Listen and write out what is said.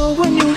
When you